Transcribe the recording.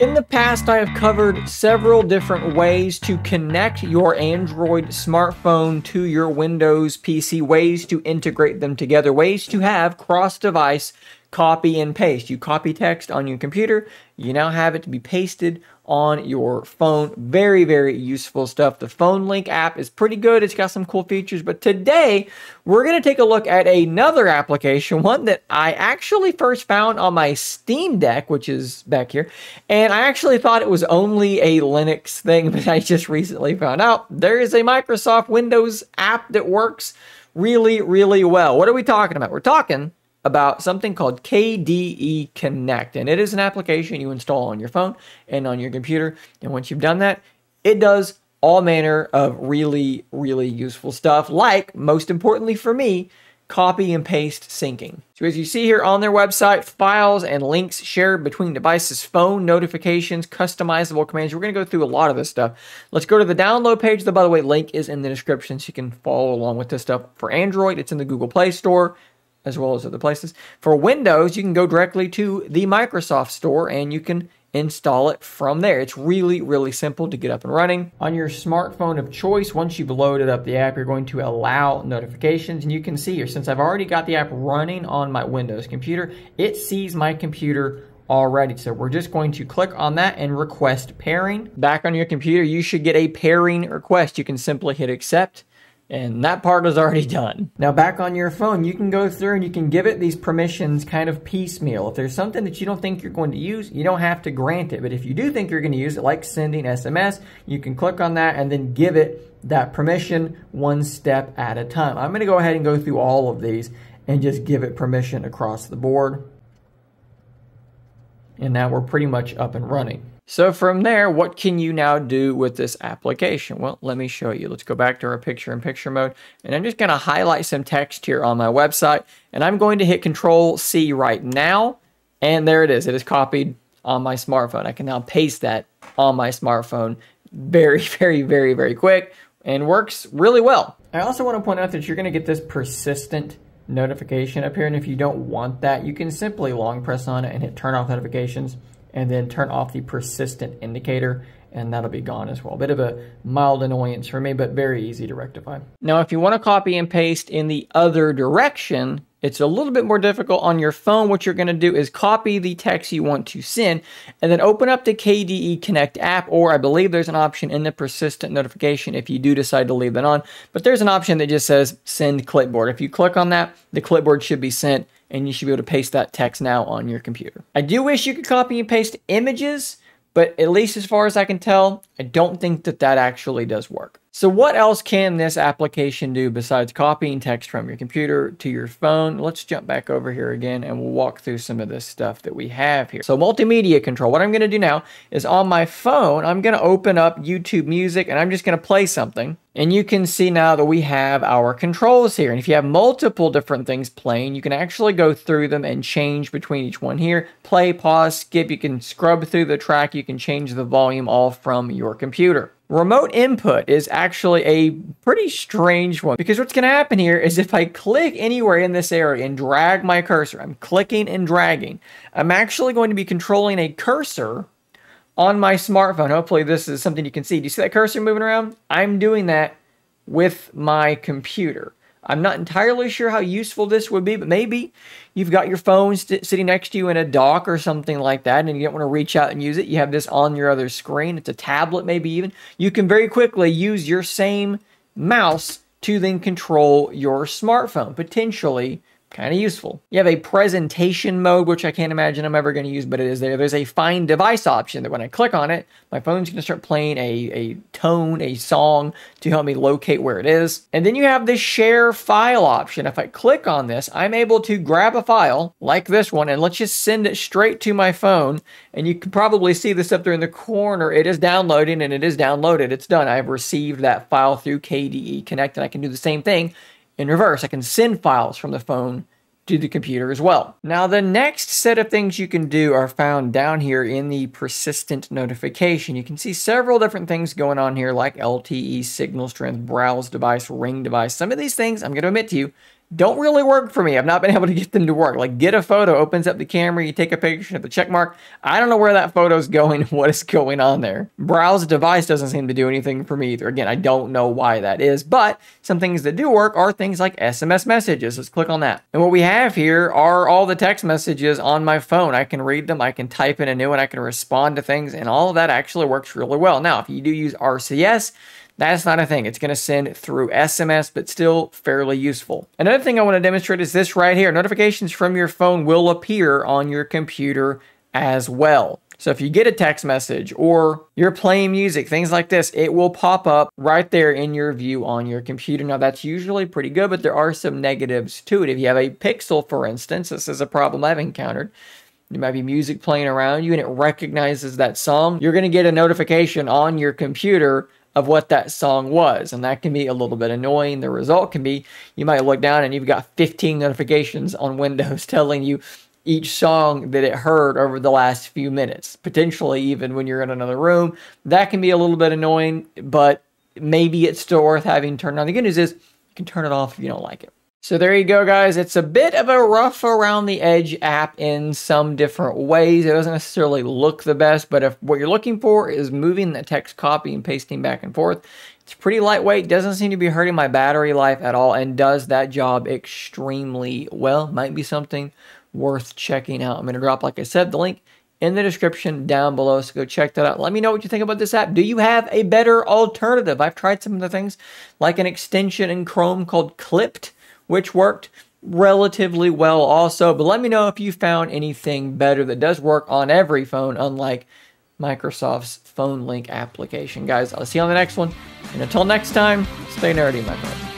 In the past, I have covered several different ways to connect your Android smartphone to your Windows PC, ways to integrate them together, ways to have cross device copy and paste. You copy text on your computer, you now have it to be pasted on your phone. Very, very useful stuff. The Phone Link app is pretty good. It's got some cool features. But today, we're going to take a look at another application, one that I actually first found on my Steam Deck, which is back here. And I actually thought it was only a Linux thing, but I just recently found out there is a Microsoft Windows app that works really, really well. What are we talking about? We're talking about something called KDE Connect. And it is an application you install on your phone and on your computer. And once you've done that, it does all manner of really, really useful stuff, like, most importantly for me, copy and paste syncing. So as you see here on their website, files and links shared between devices, phone notifications, customizable commands. We're going to go through a lot of this stuff. Let's go to the download page. The, by the way, link is in the description so you can follow along with this stuff. For Android, it's in the Google Play Store as well as other places. For Windows, you can go directly to the Microsoft Store and you can install it from there. It's really, really simple to get up and running. On your smartphone of choice, once you've loaded up the app, you're going to allow notifications. And you can see here, since I've already got the app running on my Windows computer, it sees my computer already. So we're just going to click on that and request pairing. Back on your computer, you should get a pairing request. You can simply hit accept and that part is already done. Now back on your phone, you can go through and you can give it these permissions kind of piecemeal. If there's something that you don't think you're going to use, you don't have to grant it. But if you do think you're going to use it, like sending SMS, you can click on that and then give it that permission one step at a time. I'm going to go ahead and go through all of these and just give it permission across the board. And now we're pretty much up and running. So from there, what can you now do with this application? Well, let me show you. Let's go back to our picture-in-picture mode. And I'm just going to highlight some text here on my website. And I'm going to hit Control-C right now. And there it is. It is copied on my smartphone. I can now paste that on my smartphone very, very, very, very quick and works really well. I also want to point out that you're going to get this persistent notification up here. And if you don't want that, you can simply long press on it and hit turn off notifications and then turn off the persistent indicator and that'll be gone as well. Bit of a mild annoyance for me, but very easy to rectify. Now, if you want to copy and paste in the other direction, it's a little bit more difficult on your phone. What you're going to do is copy the text you want to send and then open up the KDE Connect app, or I believe there's an option in the persistent notification if you do decide to leave that on. But there's an option that just says send clipboard. If you click on that, the clipboard should be sent and you should be able to paste that text now on your computer. I do wish you could copy and paste images, but at least as far as I can tell, I don't think that that actually does work. So what else can this application do besides copying text from your computer to your phone? Let's jump back over here again and we'll walk through some of this stuff that we have here. So multimedia control, what I'm gonna do now is on my phone, I'm gonna open up YouTube Music and I'm just gonna play something. And you can see now that we have our controls here. And if you have multiple different things playing, you can actually go through them and change between each one here. Play, pause, skip, you can scrub through the track, you can change the volume all from your computer. Remote input is actually a pretty strange one because what's going to happen here is if I click anywhere in this area and drag my cursor, I'm clicking and dragging, I'm actually going to be controlling a cursor on my smartphone. Hopefully this is something you can see. Do you see that cursor moving around? I'm doing that with my computer. I'm not entirely sure how useful this would be, but maybe you've got your phone st- sitting next to you in a dock or something like that, and you don't want to reach out and use it. You have this on your other screen. It's a tablet, maybe even. You can very quickly use your same mouse to then control your smartphone, potentially kind of useful. You have a presentation mode, which I can't imagine I'm ever going to use, but it is there. There's a find device option that when I click on it, my phone's going to start playing a, a tone, a song to help me locate where it is. And then you have the share file option. If I click on this, I'm able to grab a file like this one and let's just send it straight to my phone. And you can probably see this up there in the corner. It is downloading and it is downloaded. It's done. I've received that file through KDE Connect and I can do the same thing in reverse, I can send files from the phone to the computer as well. Now, the next set of things you can do are found down here in the persistent notification. You can see several different things going on here like LTE, signal strength, browse device, ring device. Some of these things, I'm going to admit to you, don't really work for me. I've not been able to get them to work. Like get a photo, opens up the camera, you take a picture, hit the check mark. I don't know where that photo's going, what is going on there. Browse device doesn't seem to do anything for me either. Again, I don't know why that is, but some things that do work are things like SMS messages. Let's click on that. And what we have here are all the text messages on my phone. I can read them, I can type in a new one, I can respond to things, and all of that actually works really well. Now, if you do use RCS, that's not a thing. It's going to send through SMS, but still fairly useful. Another thing I want to demonstrate is this right here. Notifications from your phone will appear on your computer as well. So if you get a text message or you're playing music, things like this, it will pop up right there in your view on your computer. Now that's usually pretty good, but there are some negatives to it. If you have a Pixel, for instance, this is a problem I've encountered. There might be music playing around you and it recognizes that song. You're going to get a notification on your computer of what that song was. And that can be a little bit annoying. The result can be you might look down and you've got 15 notifications on Windows telling you each song that it heard over the last few minutes, potentially even when you're in another room. That can be a little bit annoying, but maybe it's still worth having turned on. The good news is you can turn it off if you don't like it. So there you go, guys. It's a bit of a rough around the edge app in some different ways. It doesn't necessarily look the best, but if what you're looking for is moving the text copy and pasting back and forth, it's pretty lightweight, doesn't seem to be hurting my battery life at all, and does that job extremely well. Might be something worth checking out. I'm going to drop, like I said, the link in the description down below. So go check that out. Let me know what you think about this app. Do you have a better alternative? I've tried some of the things like an extension in Chrome called Clipt which worked relatively well also. But let me know if you found anything better that does work on every phone, unlike Microsoft's Phone Link application. Guys, I'll see you on the next one. And until next time, stay nerdy, my friend.